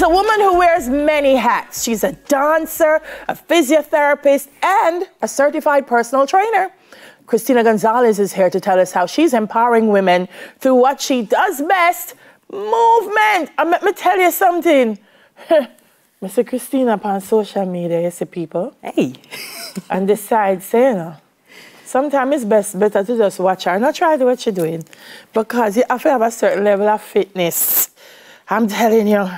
She's a woman who wears many hats. She's a dancer, a physiotherapist, and a certified personal trainer. Christina Gonzalez is here to tell us how she's empowering women through what she does best movement. And let me tell you something. Mr. Christina on social media, you see people. Hey. and decide, say, you know, sometimes it's best better to just watch her, not try to do what you're doing. Because you have to have a certain level of fitness. I'm telling you.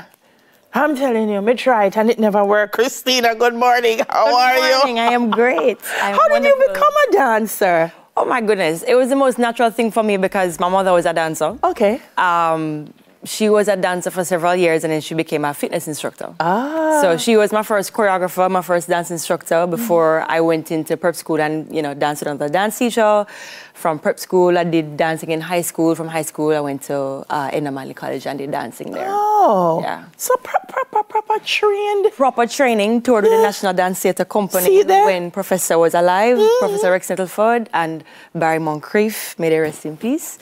I'm telling you, me try it and it never worked. Christina, good morning. How are you? good are morning. you? I am great. I'm How did you become a dancer? Oh my goodness. It was the most natural thing for me because my mother was a dancer. Okay. Um, she was a dancer for several years and then she became a fitness instructor. Ah. So she was my first choreographer, my first dance instructor before I went into prep school and, you know, danced under a dance teacher. From prep school, I did dancing in high school. From high school, I went to uh, Edna Manley College and did dancing there. Oh. Yeah. So proper, proper, proper trained. Proper training, toured with the National Dance Theatre Company See there? When Professor was alive, Professor Rex Nettleford and Barry Moncrieffe, may they rest in peace.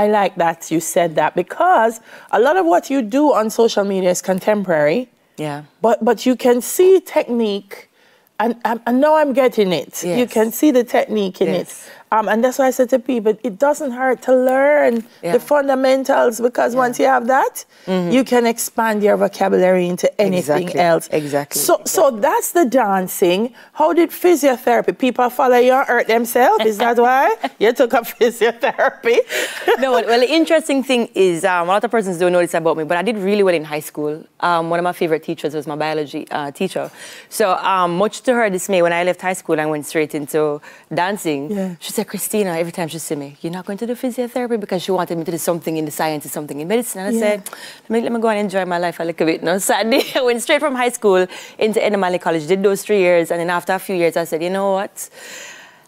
I like that you said that because a lot of what you do on social media is contemporary, Yeah. but but you can see technique, and and, and now I'm getting it. You can see the technique in Yes. it, um, and that's why I said to people, it doesn't hurt to learn Yeah. the fundamentals because once you have that, you can expand your vocabulary into anything Exactly. else. Exactly. So so that's the dancing. How did physiotherapy? People follow you and hurt themselves. Is that why you took up physiotherapy? no, well, well, the interesting thing is um, a lot of persons don't know this about me, but I did really well in high school. Um, one of my favorite teachers was my biology uh, teacher. So, um, much to her dismay, when I left high school I went straight into dancing, Yeah. she said, Christina, every time she see me, you're not going to do physiotherapy because she wanted me to do something in the sciences, something in medicine. And I said, let me, let me go and enjoy my life a little bit. No, so I, went straight from high school into Edna Manley College, did those three years, and then after a few years, I said, you know what?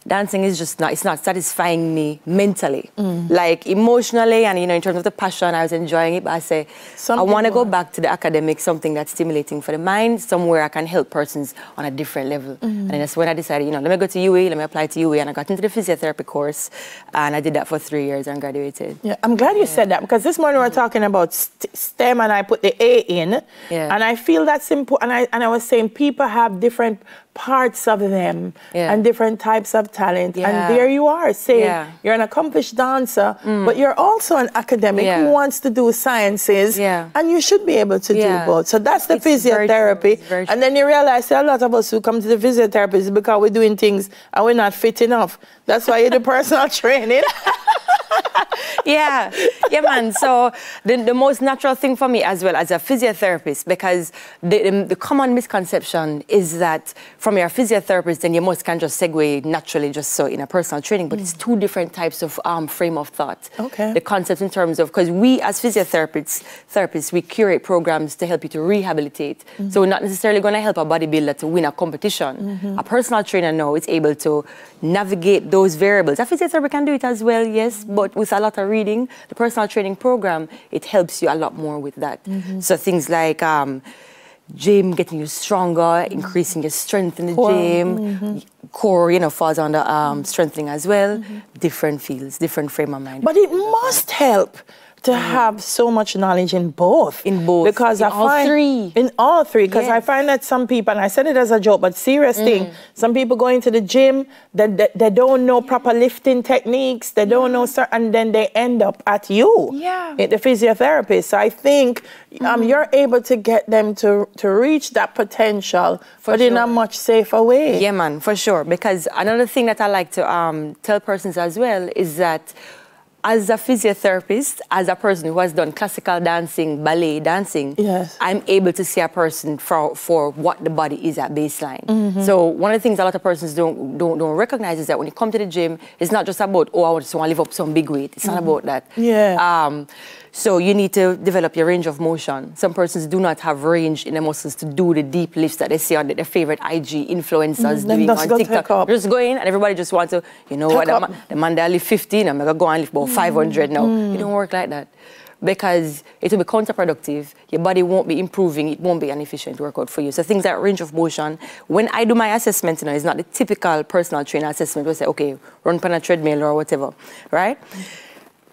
Dancing is just not it's not satisfying me mentally Mm. like emotionally and you know in terms of the passion i was enjoying it but i say Some i want to go back to the academic something that's stimulating for the mind somewhere i can help persons on a different level Mm. and that's when i decided you know let me go to UWI let me apply to UWI and i got into the physiotherapy course and i did that for three years and graduated Yeah, I'm glad you said that because this morning we were talking about st- STEM and I put the A in, Yeah. and I feel that's important. And I and I was saying people have different parts of them Yeah. and different types of talent, and there you are saying Yeah. Mm. you're an accomplished dancer, but you're also an academic who wants to do sciences, Yeah. and you should be able to Yeah. do both. So that's the It's physiotherapy, and then you realize that a lot of us who come to the physiotherapist is because we're doing things and we're not fit enough. That's why you do personal training. yeah, yeah, man. So the, the most natural thing for me as well as a physiotherapist, because the, the, the common misconception is that from your physiotherapist, then you must can just segue naturally just so in a personal training, but it's mm. two different types of um, frame of thought. Okay. The concept in terms of, because we as physiotherapists, therapists, we curate programs to help you to rehabilitate. Mm-hmm. So we're not necessarily going to help a bodybuilder to win a competition. Mm-hmm. A personal trainer now is able to navigate those variables. A physiotherapist can do it as well, yes, mm-hmm. but with a lot of reading, the personal training program, it helps you a lot more with that. So things like um, gym, getting you stronger, increasing your strength in the Core, gym, core, you know, falls under um, strengthening as well. Different fields, different frame of mind. But it must help to have so much knowledge in both. In both. Because In I all find three. in all three. Because I find that some people, and I said it as a joke, but serious thing. Some people go into the gym, they, they, they don't know proper lifting techniques, they don't know, cer- and then they end up at you, Yeah. at the physiotherapist. So I think um, you're able to get them to to reach that potential, For but in a much safer way. Yeah, man, for sure. Because another thing that I like to um, tell persons as well is that as a physiotherapist, as a person who has done classical dancing, ballet dancing, Yes. I'm able to see a person for, for what the body is at baseline. Mm-hmm. So one of the things a lot of persons don't, don't don't recognize is that when you come to the gym, it's not just about oh I just want to lift up some big weight. It's not about that. Yeah. Um, so you need to develop your range of motion. Some persons do not have range in their muscles to do the deep lifts that they see on their favorite IG influencers Mm, doing on TikTok. Just go in and everybody just wants to, you know what, the man, the man that lift 15, I'm gonna go and lift about 500 now. It don't work like that. Because it will be counterproductive. Your body won't be improving. It won't be an efficient workout for you. So things like range of motion. When I do my assessment, you know, it's not the typical personal trainer assessment We say, okay, run on a treadmill or whatever, right?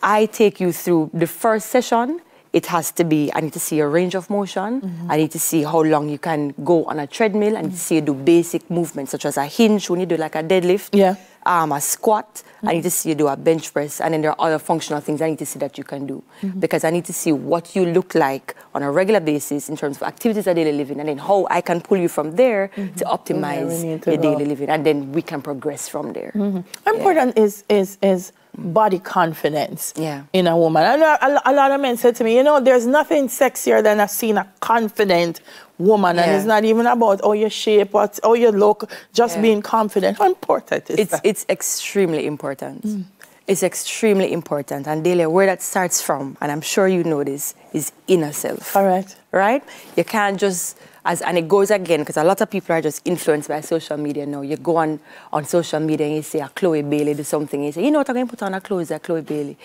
I take you through the first session it has to be, I need to see your range of motion. Mm-hmm. I need to see how long you can go on a treadmill. I need to mm. see you do basic movements such as a hinge when you do like a deadlift. Yeah. Um, a squat. I mm. need to see you do a bench press. And then there are other functional things I need to see that you can do. Mm-hmm. Because I need to see what you look like on a regular basis in terms of activities of daily living. And then how I can pull you from there mm-hmm. to optimize to your go. daily living. And then we can progress from there. How important is is is body confidence Yeah. in a woman? I know a, a lot of men said to me, you know, there's nothing sexier than I've seen a confident woman, and it's not even about oh your shape, what how oh, your look, just Yeah. being confident. How important is It's, that? it's extremely important. Mm. It's extremely important. And Delia, where that starts from, and I'm sure you know this, is inner self. All right. Right? You can't just, as and it goes again, because a lot of people are just influenced by social media now. You go on, on social media and you say, a Chloe Bailey do something. You say, you know what, I'm going to put on a clothes, a Chloe Bailey.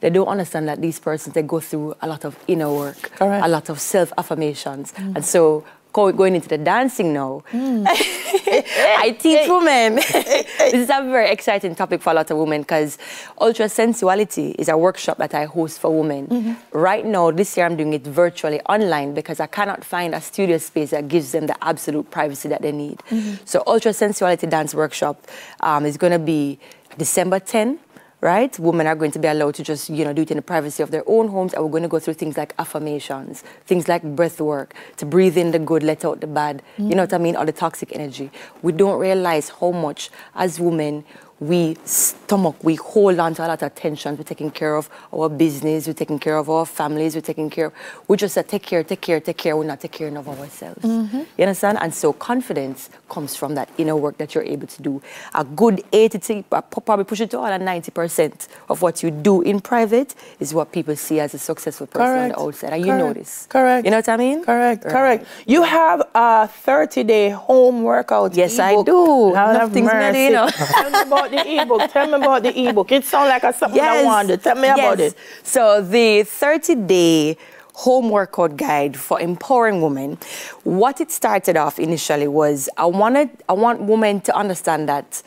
They don't understand that these persons, they go through a lot of inner work, Correct. a lot of self affirmations. Mm. And so, going into the dancing now, hmm. I teach women. this is a very exciting topic for a lot of women because ultra sensuality is a workshop that I host for women. Mm-hmm. Right now, this year I'm doing it virtually online because I cannot find a studio space that gives them the absolute privacy that they need. Mm-hmm. So, ultra sensuality dance workshop um, is going to be December 10 right? Women are going to be allowed to just, you know, do it in the privacy of their own homes. And we're going to go through things like affirmations, things like breath work, to breathe in the good, let out the bad. You know what I mean? Or the toxic energy. We don't realize how much, as women, we stomach, we hold on to a lot of tension. We're taking care of our business, we're taking care of our families, we're taking care of, we just say, take care, take care, take care. We're not taking care of ourselves. You understand? And so confidence comes from that inner work that you're able to do. A good 80 to uh, probably push it to all 90% of what you do in private is what people see as a successful person on Correct. the outside. And you know Correct. this. Correct. You know what I mean? Correct, Right. correct. You have a 30 day home workout. Yes, I do. Lord Enough have things me do, you know. Tell me about the ebook. Tell me about the ebook. It sounds like a something I wanted. Tell me about it. So the 30 day home workout guide for empowering women. What it started off initially was I wanted I want women to understand that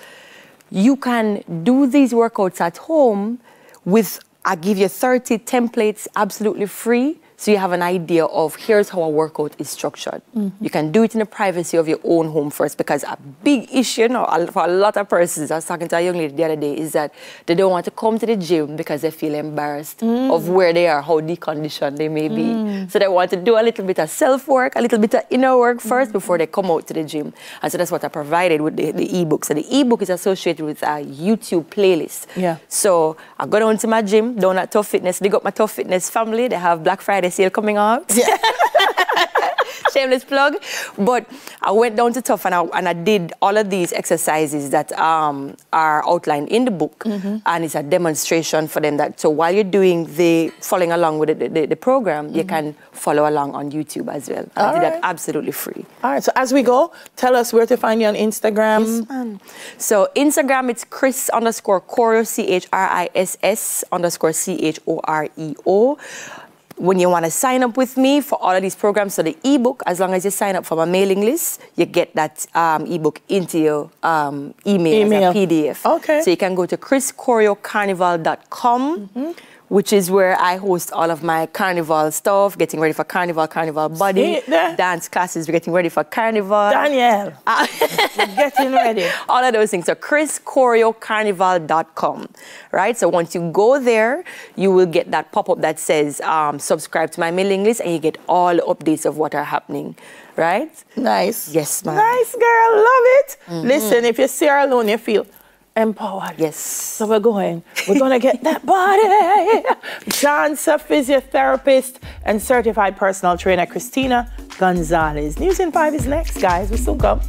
you can do these workouts at home with I give you 30 templates absolutely free. So you have an idea of here's how a workout is structured. Mm-hmm. You can do it in the privacy of your own home first because a big issue now for a lot of persons, I was talking to a young lady the other day, is that they don't want to come to the gym because they feel embarrassed mm. of where they are, how deconditioned they may be. Mm. So they want to do a little bit of self-work, a little bit of inner work mm-hmm. first before they come out to the gym. And so that's what I provided with the, the ebook. So the ebook is associated with a YouTube playlist. Yeah. So I go down to my gym, down at Tough Fitness. They got my Tough Fitness family. They have Black Friday sale coming up. Shameless plug. But I went down to Tough and I, and I did all of these exercises that um, are outlined in the book. And it's a demonstration for them that so while you're doing the following along with the, the, the program, you can follow along on YouTube as well. I did right. that absolutely free. All right, so as we go, tell us where to find you on Instagram. So Instagram, it's Chris underscore Choreo, C H R I S S underscore C H O R E O. When you want to sign up with me for all of these programs, so the ebook, as long as you sign up for my mailing list, you get that um, ebook into your um, email, Email. as a PDF. Okay. So you can go to chrischoreocarnival.com. Which is where I host all of my carnival stuff, getting ready for carnival, carnival body, See it there? dance classes, we're getting ready for carnival. Danielle, we're getting ready. all of those things. So chrischoreocarnival.com, right? So once you go there, you will get that pop-up that says um, subscribe to my mailing list and you get all updates of what are happening, right? Nice. Yes, ma'am. Nice girl, love it. Listen, if you see her alone, you feel empowered. Yes. So we're going. We're gonna get that body. Dancer, physiotherapist, and certified personal trainer Christina Gonzalez. News in five is next, guys. We still come.